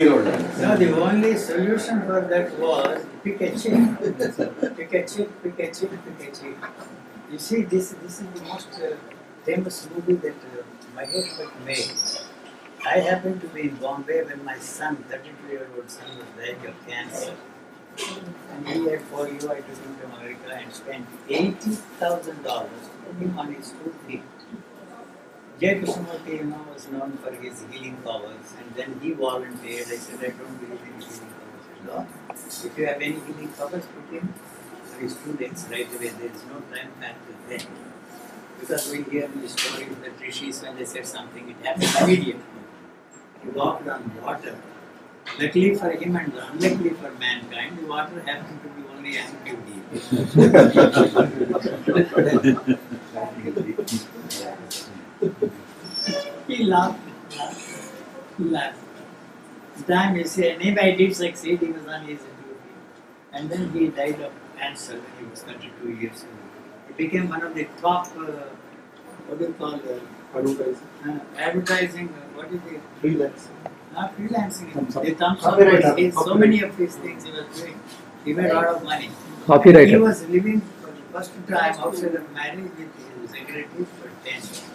No, the only solution for that was pick a chick. pick a chick, pick a chick, pick a chick. You see, this, this is the most uh, famous movie that uh, Mahesh Bhatt made. I happened to be in Bombay when my son, 32 year old son, was dying of cancer. And he had for you, I took him to America and spent $80,000 to put him on his feet. J. Krishnamurti, you was known for his healing powers, and then he volunteered. I said, I don't believe in healing powers. If you have any healing powers, put for his students right away. There is no time factor then. Because we hear the stories the rishis, when they said something, it happened immediately. He walked on water. Luckily for him and unluckily for mankind, the water happened to be only ankle deep. He laughed, laughed, laughed. Time you see, maybe I did succeed, he was on his duty. And then he died of cancer when he was 32 years old. He became one of the top, uh, what do you call it? Advertising. Uh, advertising, uh, what is it? Freelance. Not freelancing, Thumbs up. the thumbs up Copywriter. was his, so many of these things he was doing. He made a lot of money. He was living for the first time outside of marriage with his relatives for 10 years.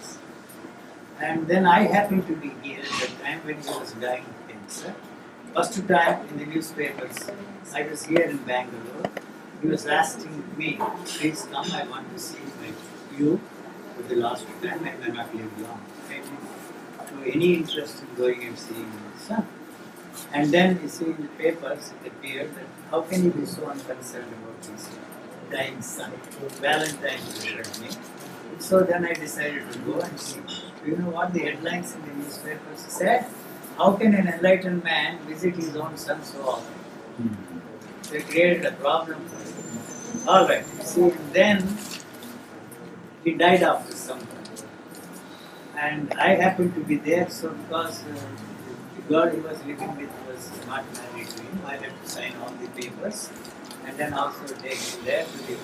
And then I happened to be here at the time when he was dying of cancer. First time in the newspapers, I was here in Bangalore. He was asking me, please come, I want to see you for the last time. I may not live long. I any interest in going and seeing my son. And then you see in the papers it appeared that how can you be so unconcerned about his dying son? Valentine wished me. So then I decided to go and see. Do you know what the headlines in the newspapers said? How can an enlightened man visit his own son so often? They created a problem for him. Alright, see, then he died after some time. And I happened to be there, so because uh, the girl he was living with was not married to him, I had to sign all the papers and then also take him there to the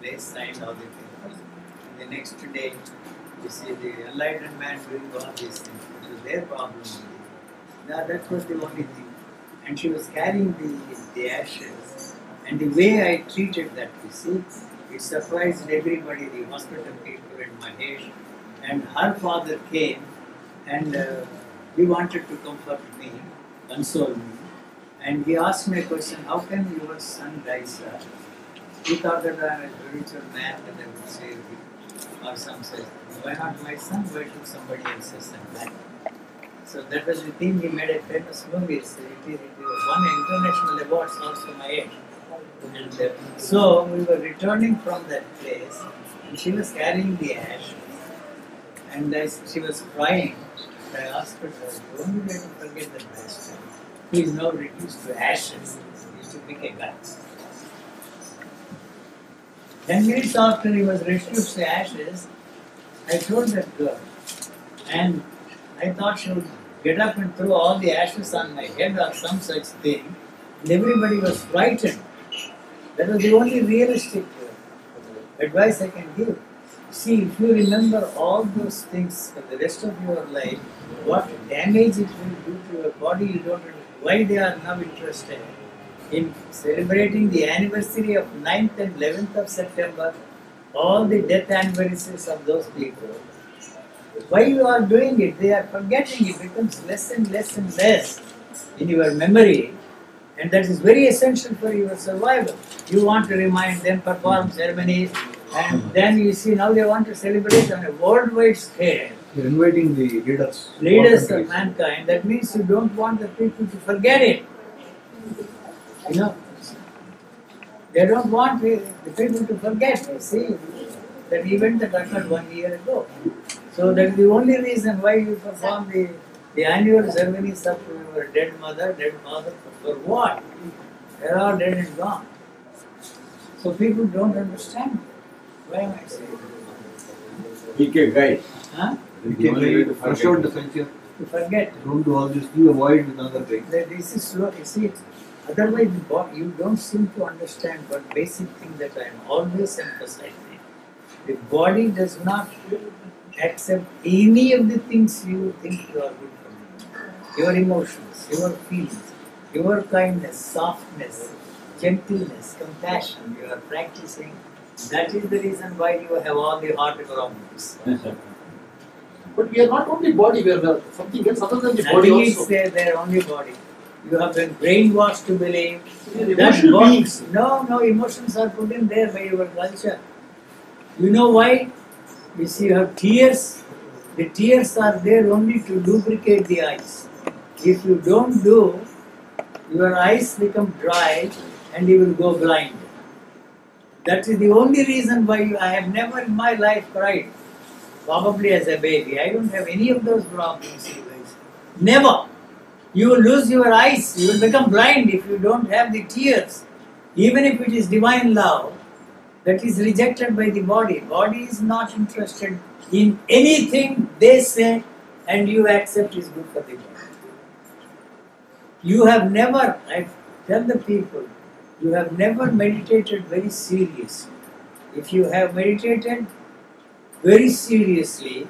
place, signed all the papers. And the next day, you see the enlightened man doing all these things. It was their problem. Now, that was the only thing. And she was carrying the, the ashes. And the way I treated that, you see, it surprised everybody, the hospital people and Mahesh. And her father came and uh, he wanted to comfort me, console me. And he asked me a question, how can your son die, sir? He thought that I am a spiritual man that I would him. Or some says, Why not my son? Why should somebody else's son? So that was the thing he made a famous movie. So it, it, it won international awards also my age. So we were returning from that place and she was carrying the ash and I, she was crying. I asked her, don't you let me forget the master is now reduced to ashes. He used to pick a gun. Ten minutes after he was reduced to ashes, I told that girl, and I thought she would get up and throw all the ashes on my head or some such thing, and everybody was frightened. That was the only realistic uh, advice I can give. See, if you remember all those things for the rest of your life, what damage it will do to your body, you don't know why they are now interested in celebrating the anniversary of 9th and 11th of September, all the death anniversaries of those people. Why you are doing it? They are forgetting it becomes less and less and less in your memory, and that is very essential for your survival. You want to remind them, perform ceremonies, and then you see now they want to celebrate on a worldwide scale. You're inviting the leaders. Leaders of mankind, that means you don't want the people to forget it. You know, they don't want the, the people to forget, you see, that event that occurred one year ago. So that is the only reason why you perform the, the annual ceremonies of your dead mother, dead father, for what? They're all dead and gone. So people don't understand. Why am I saying? PK guys. Huh? You can Only to forget. the culture. To forget. Don't do all this. You avoid with other things. this is slow. You see, otherwise you don't seem to understand one basic thing that I am always emphasizing. The body does not accept any of the things you think you are good for me. your emotions, your feelings, your kindness, softness, gentleness, compassion, you are practicing. That is the reason why you have all the heart problems. But we are not only body, we are something else other than the body Nothing is also. there, their only body. You have been brainwashed to believe emotional God- beings. No, no, emotions are put in there by your culture. You know why? You see, you have tears. The tears are there only to lubricate the eyes. If you don't do, your eyes become dry and you will go blind. That is the only reason why you, I have never in my life cried. Probably as a baby. I don't have any of those problems, you guys. Never. You will lose your eyes. You will become blind if you don't have the tears. Even if it is divine love, that is rejected by the body. Body is not interested in anything they say and you accept is good for the body. You have never, I tell the people, you have never meditated very seriously. If you have meditated very seriously,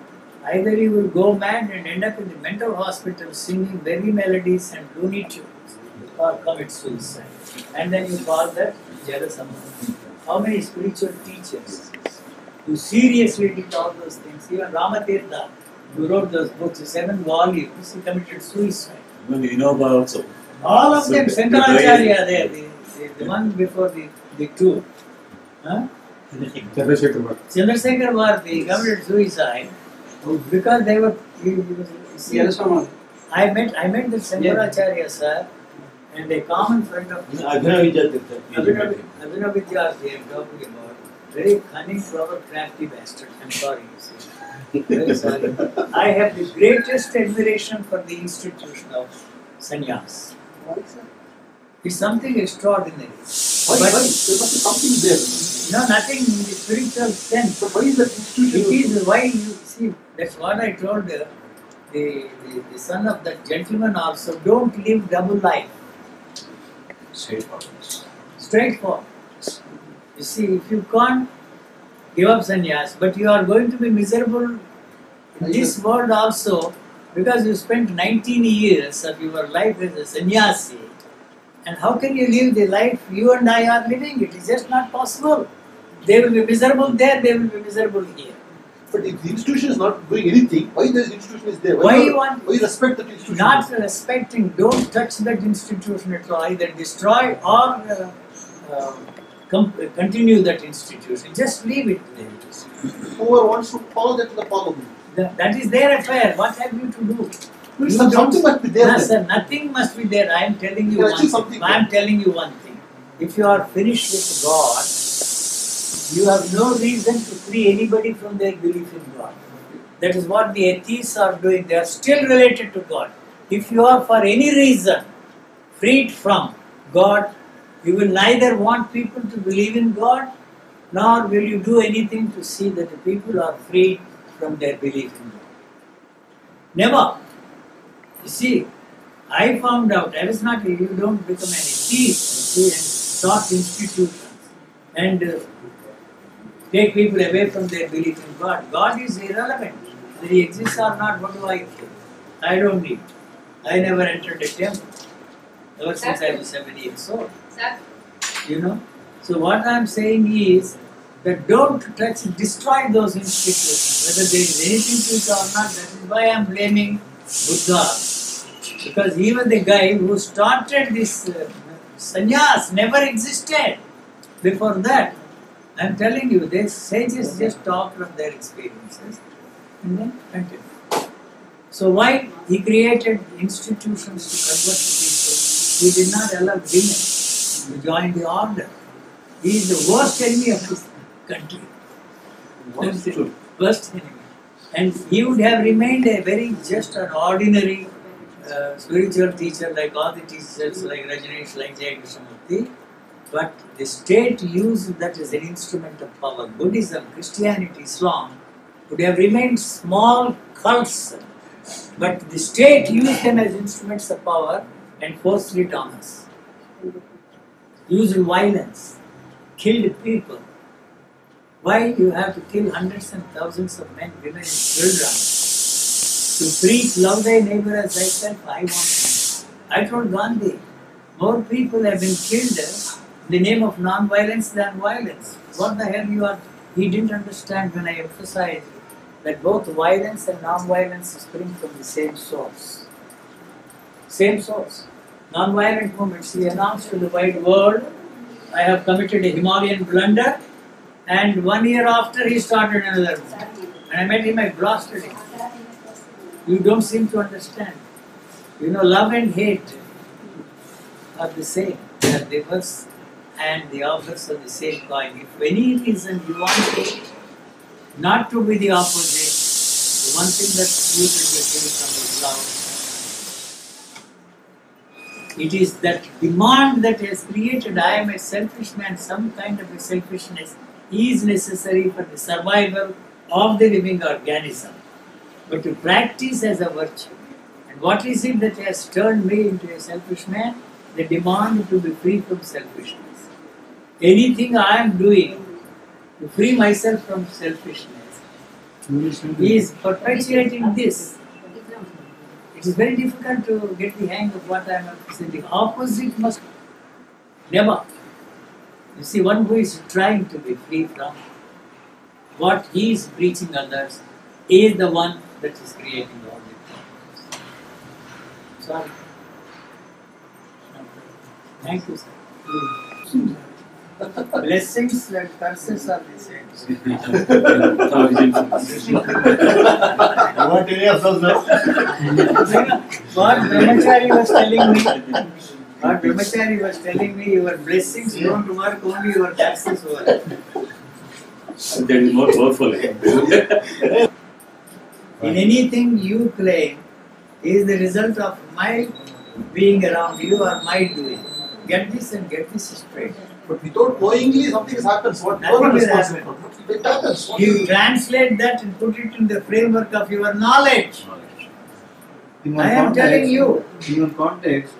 either you will go mad and end up in the mental hospital singing very melodies and looney tunes or commit suicide. And then you call that jealous among How many spiritual teachers who seriously did all those things? Even Ramatirtha, who wrote those books, seven volumes, he committed suicide. Even Vinoba also. All of So them, the- Shankaracharya, there, the, the, the one before the, the two. Huh? Chandrasekhar Bhatt. Chandrasekhar Bharati committed suicide because they were. He, he was, see, I met I met the Shankaracharya sir and a common friend of Abhinav Vidyatirtha. Abhinav Abhinav Vidyatirtha I'm talking about. Very cunning, clever, crafty bastard. I'm sorry, you see. Very sorry. I have the greatest admiration for the institution of sannyas. It's something extraordinary. Why, But- why? There must be something there. No, nothing in the spiritual sense. But why is that institution? It is why you see, that's what I told the, the, the, the son of that gentleman also. Don't live double life. Straightforward. Straightforward. You see, if you can't give up sannyas, but you are going to be miserable in this world also because you spent 19 years of your life as a sannyasi. And how can you live the life you and I are living? It is just not possible. They will be miserable there, they will be miserable here. But if the institution is not doing anything, why the institution is there? Why not- you want- Why you respect that institution? Not respecting, don't touch that institution at all, either destroy or uh, uh, com- continue that institution. Just leave it there. Whoever wants to follow that to the. That, that is their affair. What have you to do? Some- Something must be there. No, sir, nothing must be there. I am telling you You one thing. I am telling you one thing. If you are finished with God, you have no reason to free anybody from their belief in God. That is what the atheists are doing. They are still related to God. If you are for any reason freed from God, you will neither want people to believe in God, nor will you do anything to see that the people are freed from their belief in God. Never. You see, I found out, I was not, you don't become an atheist, and start institutions and uh, take people away from their belief in God. God is irrelevant. Whether he exists or not, what do I care? I don't need. I never entered a temple ever since I was seven years old. Sir, You know? So what I'm saying is that don't touch, destroy those institutions, whether there is anything to it or not. That is why I'm blaming Buddha. Because even the guy who started this uh, sannyas never existed before that. I'm telling you, the sages just talk from their experiences and then continue. So why he created institutions to convert people? He did not allow women to join the order. He is the worst enemy of this country. True. Worst enemy. And he would have remained a very just an ordinary spiritual teacher like all the teachers like Rajneesh, like J. Krishnamurti. But the state used that as an instrument of power. Buddhism, Christianity, Islam would have remained small cults. But the state used them as instruments of power and forced it on us. Used violence, killed people. Why you have to kill hundreds and thousands of men, women, and children? To preach love thy neighbor as thyself, I want. I told Gandhi, more people have been killed in the name of non-violence than violence. What the hell you are? He didn't understand when I emphasized that both violence and non-violence spring from the same source. Same source. Non-violent movements. He announced to the wide world, I have committed a Himalayan blunder, and one year after he started another one. And I met him, I blasted him. You don't seem to understand. You know, love and hate are the same. They are reverse and the opposites of the same coin. If for any reason you want it not to be the opposite, the one thing that you can free from is love. It is that demand that has created, I am a selfish man, some kind of a selfishness is necessary for the survival of the living organism. But to practice as a virtue. And what is it that has turned me into a selfish man? The demand to be free from selfishness. Anything I am doing to free myself from selfishness is perpetuating this. It is very difficult to get the hang of what I am representing. Opposite must never. You see, one who is trying to be free from what he is preaching others is the one that is creating all the problems. Sorry. Thank you, sir. Hmm. Blessings and curses are the same. I want any of those now. What Brahmachari was telling me, what Brahmachari was telling me, your blessings don't work, only your curses work. That is more powerful. In anything you claim is the result of my being around you or my doing. Get this and get this straight. But without knowingly something happens. What Nothing will responsible for. It happens. What You translate that and put it in the framework of your knowledge. In I am context- telling you. In your context,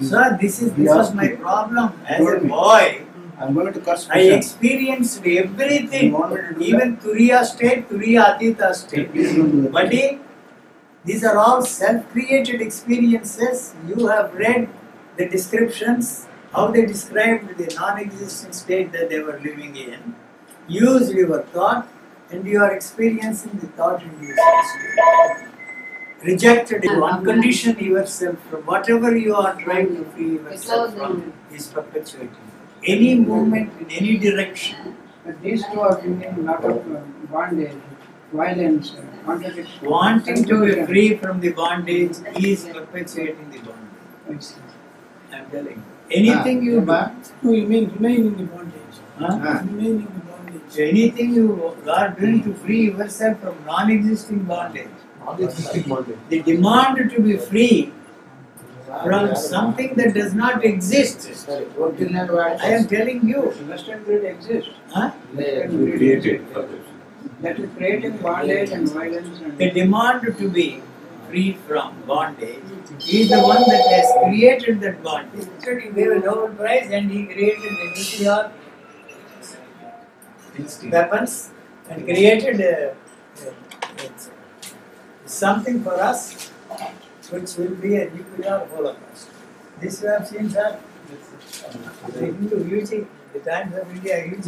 Sir, this is this was my problem as a boy. I'm going to curse I experienced everything, want me even Turiya state, Turiya Atita state. Please don't do that. Buddy, these are all self-created experiences. You have read the descriptions, how they described the non-existent state that they were living in. Use your thought, and you are experiencing the thought-induced state. Rejected you, unconditioned yourself from whatever you are trying to free yourself from is perpetuating. Any movement in any direction But these two are bringing a lot of uh, bondage, violence, uh, contradiction. Wanting to be free from the bondage is perpetuating the bondage. I'm telling you. Anything you do, Ah, No, you mean remain in the bondage. huh? ah. Remain in the bondage. anything you are doing to free yourself from non-existing bondage, Non-existing bondage. the demand to be free from something that does not exist. Original. I am telling you, Western greed exists. huh? Western You created. exists. That is creating bondage and violence the demand to be free from bondage is the one that has created that bondage. So he gave a Nobel Prize and he created the nuclear weapons and created a, a- it's something for us which will be a nuclear holocaust. This you have seen, sir? The Hindu UG, the Times of India. It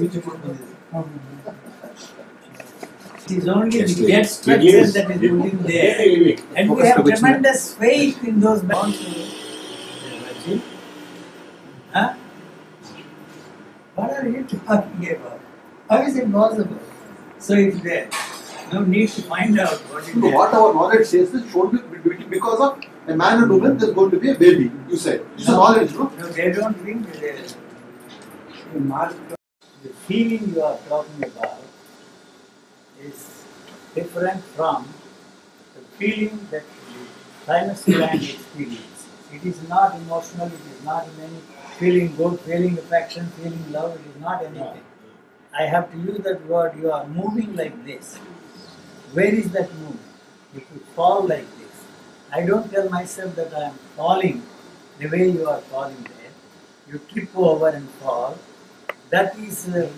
is only Yes, the dead yes. structure that is moving there. And we have tremendous faith in those bonds. Huh? What are you talking about? How is it possible? So it's there no need to find out what is So there. what our knowledge says is should be because of a man and woman there's going to be a baby. You said. This is No. knowledge, no? No, they don't think that. The mark, the feeling you are talking about is different from the feeling that the thymus gland experiences. It is not emotional, it is not any feeling good, feeling affection, feeling love, it is not anything. I have to use that word, you are moving like this. Where is that movement? If you fall like this, I don't tell myself that I am falling the way you are falling there. You trip over and fall. That is uh,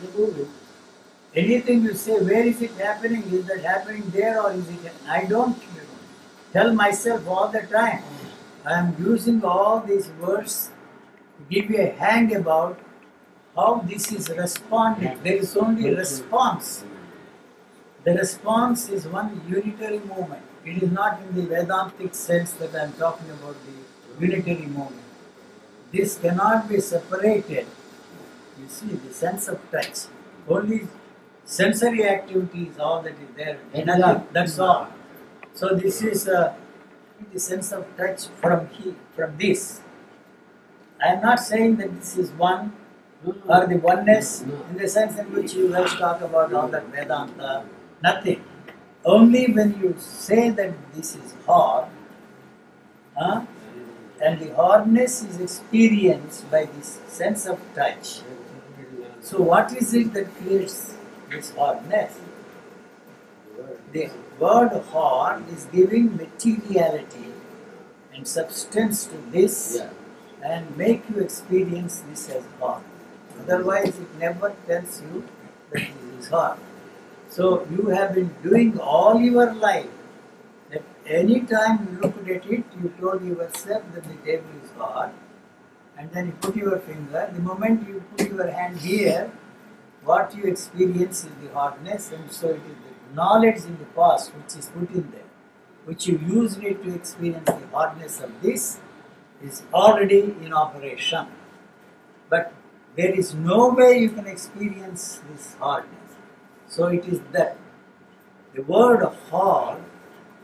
anything you say, where is it happening? Is that happening there or is it? I don't. You know. tell myself all the time. I am using all these words to give you a hang about how this is responding. There is only response. The response is one unitary movement. It is not in the Vedantic sense that I am talking about the unitary movement. This cannot be separated. You see, the sense of touch. Only sensory activity is all that is there. Nothing, that's all. So this is uh, the sense of touch from he, from this. I am not saying that this is one or the oneness in the sense in which you guys talk about all that Vedanta. Nothing. Only when you say that this is hard, huh, and the hardness is experienced by this sense of touch. So, what is it that creates this hardness? The word hard is giving materiality and substance to this and make you experience this as hard. Otherwise, it never tells you that this is hard. So, you have been doing all your life that any time you looked at it, you told yourself that the table is hard, and then you put your finger. The moment you put your hand here, what you experience is the hardness, and so it is the knowledge in the past which is put in there, which you used it to experience the hardness of this, is already in operation. But there is no way you can experience this hardness. So it is that the word hard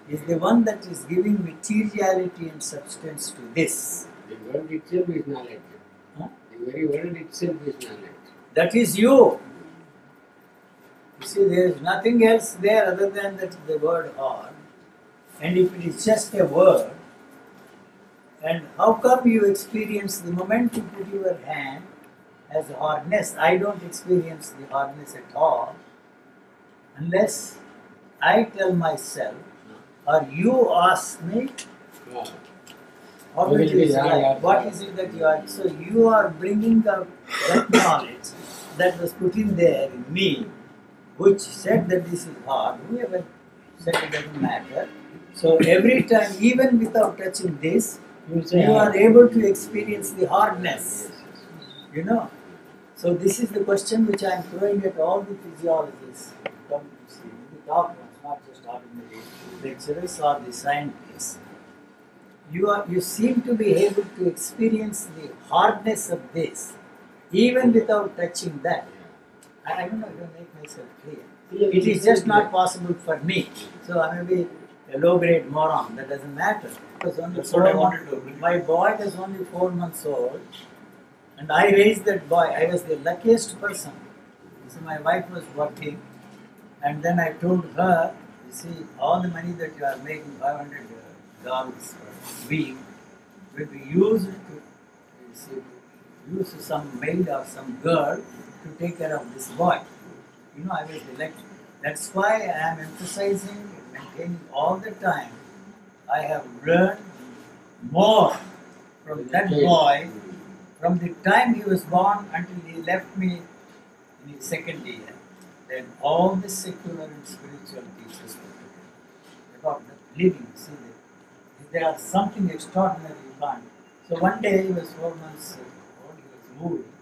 is the one that is giving materiality and substance to this. The word itself is knowledge. Huh? The very word itself is knowledge. That is you. You see, there is nothing else there other than that the word hard. And if it is just a word, and how come you experience the moment you put your hand as a hardness? I don't experience the hardness at all unless I tell myself or you ask me. What it is like? What is it that you are? So you are bringing out that knowledge that was put in there in me, which said that this is hard. Whoever said it doesn't matter. So every time, even without touching this, You say you are able to experience the hardness. You know. So this is the question which I am throwing at all the physiologists who come to see me, the top not just ordinary lecturers or the scientists you are you seem to be able to experience the hardness of this even without touching that. I, I don't know if I make myself clear. It is just not possible for me. So I may be a low grade moron, that doesn't matter. That's what I wanted to- My boy was only four months old and I raised that boy. I was the luckiest person. So my wife was working and then I told her, you see, all the money that you are making, 500 dollars per week, will be used to, you see, use some maid or some girl to take care of this boy. You know, I was elected. That's why I am emphasizing, and maintaining all the time. I have learned more from that boy from the time he was born until he left me in his second year than all the secular and spiritual teachers about the living. See, they are something extraordinary you can't. So one day he was four months old, he was moving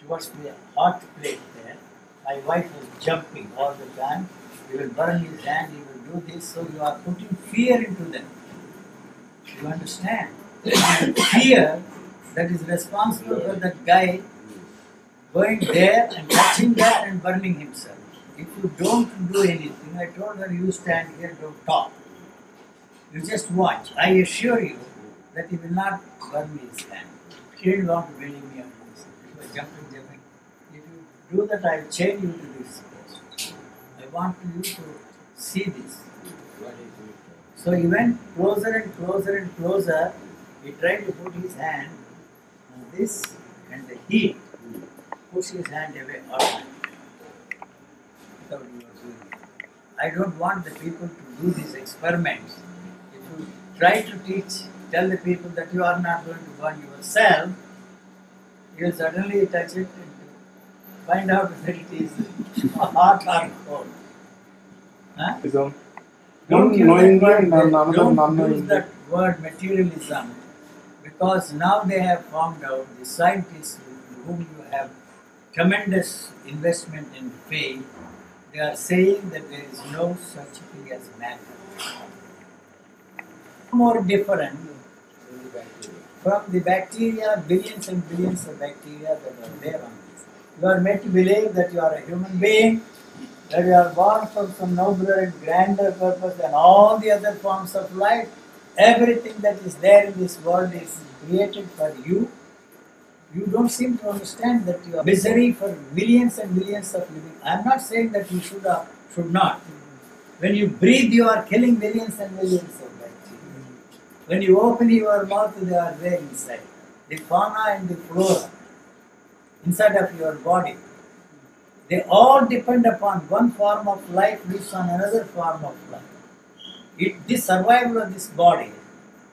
towards the hot plate there. My wife was jumping all the time. He will burn his hand, he will do this. So you are putting fear into them. You understand? fear that is responsible for that guy going there and touching that and burning himself. If you don't do anything, I told her, you stand here, don't talk. You just watch. I assure you that he will not burn me his hand. She didn't want to me on this. He was jumping, jumping. If you do that, I will chain you to this post. I want you to see this. So he went closer and closer and closer. He tried to put his hand on this and the heat push his hand away doing it. I don't want the people to do these experiments. If you try to teach, tell the people that you are not going to burn yourself, you will suddenly touch it and find out whether it is hot or cold. Huh? Don't use that word, don't use that word materialism because now they have found out the scientists whom you have tremendous investment in faith, they are saying that there is no such thing as matter. More different from the bacteria, billions and billions of bacteria that are there on this. You are made to believe that you are a human being, that you are born for some nobler and grander purpose than all the other forms of life. Everything that is there in this world is created for you. You don't seem to understand that you are misery for millions and millions of living. I am not saying that you should or should not. When you breathe, you are killing millions and millions of bacteria. When you open your mouth, they are there inside. The fauna and the flora inside of your body. They all depend upon one form of life lives on another form of life. It, the survival of this body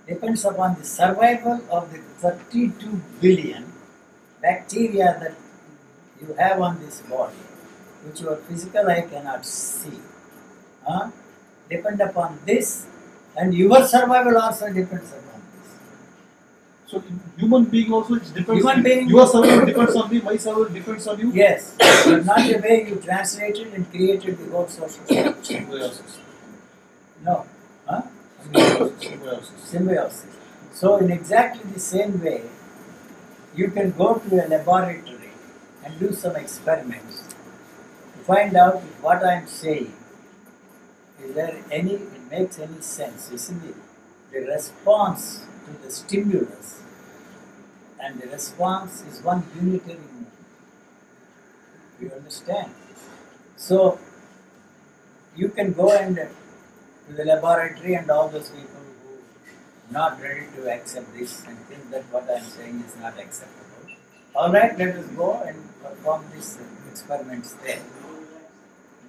depends upon the survival of the 32 billion bacteria that you have on this body, which your physical eye cannot see. Huh? Depend upon this, and your survival also depends upon this. So human being also depends. Human being- Your survival depends on me. My survival depends on you. Yes, but not the way you translated and created the whole social structure. Symbiosis. No. Huh? Symbiosis. Symbiosis. So, in exactly the same way, you can go to a laboratory and do some experiments to find out if what I am saying is there any, it makes any sense. You see, the, response to the stimulus and the response is one unitary movement. You understand? So, you can go and uh, to the laboratory and all those people not ready to accept this and think that what I am saying is not acceptable. All right, let us go and perform these experiments there.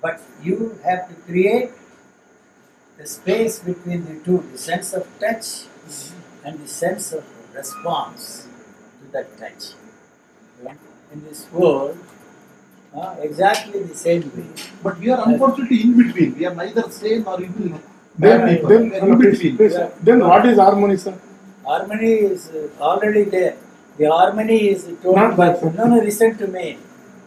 But you have to create the space between the two, the sense of touch and the sense of response to that touch. In this world, uh, exactly the same way. But we are unfortunately in between. We are neither same nor in between. Then, Right. then, We are in between. please, then what is harmony, sir? Harmony is uh, already there. The harmony is told Not by, that, sir. no, no, listen to me.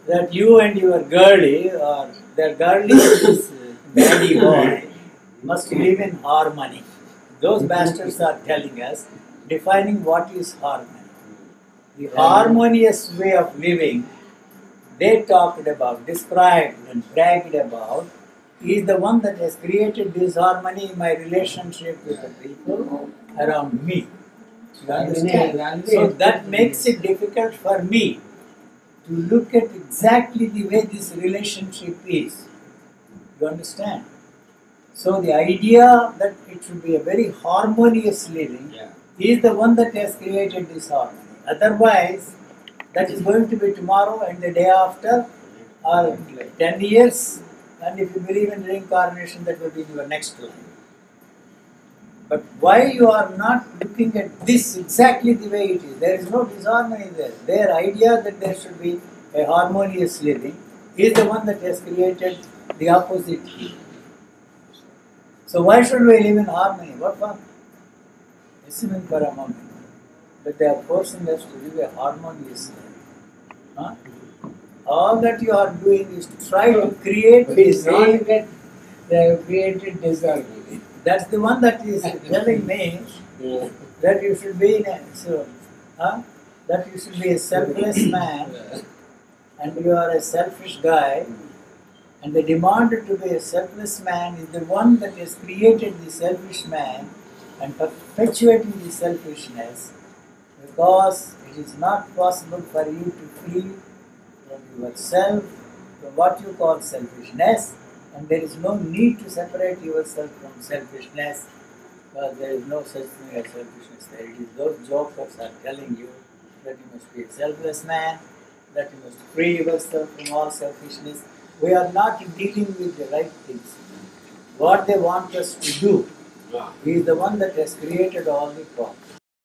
That you and your girlie, or the girlie is uh, daddy boy, must live in harmony. Those bastards are telling us, defining what is harmony. The harmonious way of living they talked about, described, and bragged about is the one that has created disharmony in my relationship with the people around me. You understand? So that makes it difficult for me to look at exactly the way this relationship is. You understand? So the idea that it should be a very harmonious living Yeah. is the one that has created disharmony. Otherwise, that is going to be tomorrow and the day after, or 10 years, and if you believe in reincarnation, that will be your next life. But why you are not looking at this exactly the way it is? There is no disharmony there. Their idea that there should be a harmonious living is the one that has created the opposite. So why should we live in harmony? What for? Listen for a moment. But they are forcing us to live a harmonious life. Huh? All that you are doing is to try to create this. that they have created disharmony. That's the one that is telling me Yeah. that you should be in a, so, huh? that you should be a selfless man and you are a selfish guy and the demand to be a selfless man is the one that has created the selfish man and perpetuating the selfishness because it is not possible for you to free from yourself from what you call selfishness and there is no need to separate yourself from selfishness because there is no such thing as selfishness there. It is those jokers are telling you that you must be a selfless man, that you must free yourself from all selfishness. We are not dealing with the right things. What they want us to do Yeah. is the one that has created all the problems.